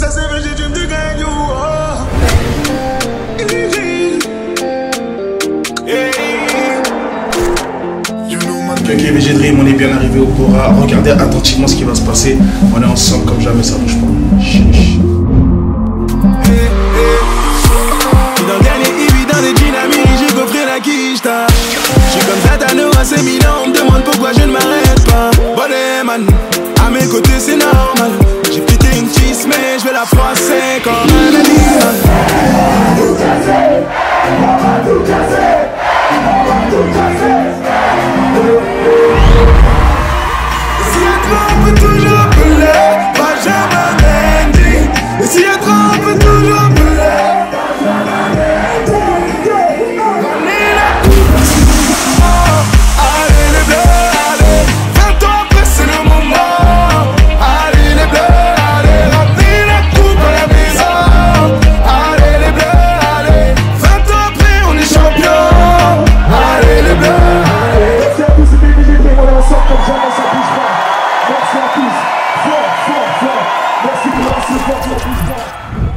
ça c'est vrai, j'ai dream to get you. Oh. You know man. Ok, VG Dream, on est bien arrivé au Bora. Regardez attentivement ce qui va se passer. On est ensemble comme jamais, ça bouge pas. Chiche. J'suis comme Satano à 5 millions, on me demande pourquoi je ne m'arrête pas. Bonnet man, à mes côtés c'est normal. La comme wall.